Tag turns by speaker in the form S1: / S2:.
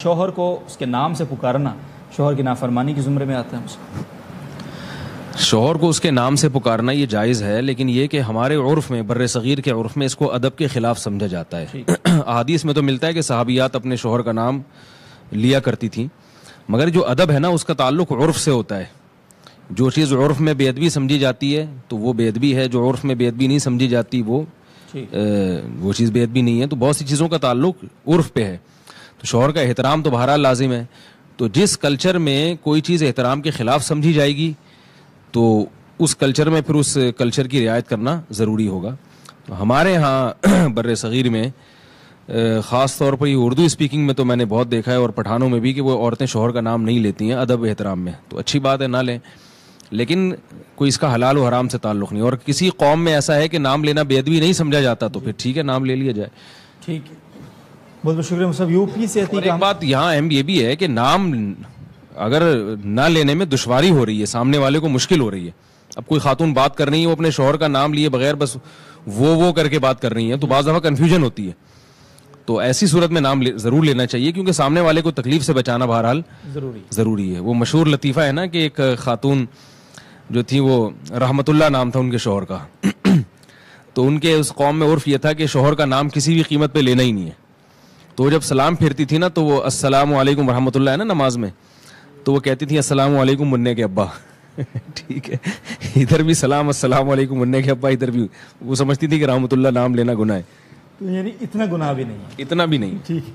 S1: शोहर को उसके नाम से पुकारना शोहर की नाफरमानी के ज़ुमरे में आता है मुझे
S2: शोहर को उसके नाम से पुकारना ये जायज़ है लेकिन ये कि हमारे उर्फ़ में बर सग़ीर के उर्फ़ में इसको अदब के ख़िलाफ़ समझा जाता है। अदीस में तो मिलता है कि सहाबियात अपने शोहर का नाम लिया करती थी मगर जो अदब है ना उसका ताल्लुक उर्फ़ से होता है। जो चीज़ उर्फ़ में बेदबी समझी जाती है तो वो बेदबी है। जो उर्फ़ में बेदबी नहीं समझी जाती वो वो चीज़ बेदबी नहीं है। तो बहुत सी चीज़ों का ताल्लुक उर्फ़ पे है। तो शोहर का एहतराम तो बहरहाल लाजिम है। तो जिस कल्चर में कोई चीज़ एहतराम के ख़िलाफ़ समझी जाएगी तो उस कल्चर में फिर उस कल्चर की रियायत करना ज़रूरी होगा। तो हमारे यहाँ बर सग़ीर में ख़ास तौर पर ये उर्दू स्पीकिंग में तो मैंने बहुत देखा है और पठानों में भी कि वो औरतें शोहर का नाम नहीं लेती हैं अदब एहतराम में। तो अच्छी बात है ना लें। लेकिन कोई इसका हलाल और हराम से ताल्लुक़ नहीं। और किसी कौम में ऐसा है कि नाम लेना बेदबी नहीं समझा जाता तो फिर ठीक है नाम ले लिया जाए।
S1: ठीक है। बहुत बहुत शुक्रिया सब यूपी से
S2: एक बात यहाँ अहम ये भी है कि नाम अगर ना लेने में दुश्वारी हो रही है सामने वाले को मुश्किल हो रही है। अब कोई खातून बात कर रही है वो अपने शोहर का नाम लिए बगैर बस वो वो करके बात कर रही है तो बाज़ दफ़ा कन्फ्यूज़न होती है। तो ऐसी सूरत में नाम ले, ज़रूर लेना चाहिए क्योंकि सामने वाले को तकलीफ़ से बचाना बहरहाल ज़रूरी ज़रूरी है। वो मशहूर लतीफ़ा है ना कि एक खातून जो थी वो रहमतुल्ला नाम था उनके शोहर का। तो उनके उस कौम में उर्फ़ ये था कि शोहर का नाम किसी भी कीमत पे लेना ही नहीं है। तो जब सलाम फिरती थी ना तो वो अस्सलाम वालेकुम रहमतुल्लाह है ना नमाज़ में तो वो कहती थी अस्सलाम वालेकुम मुन्ने के अब्बा। ठीक है। इधर भी सलाम अस्सलाम वालेकुम मुन्ने के अब्बा इधर भी। वो समझती थी कि रहमतुल्लाह नाम लेना गुनाह है।
S1: तो यानी इतना गुनाह भी नहीं
S2: इतना भी नहीं
S1: ठीक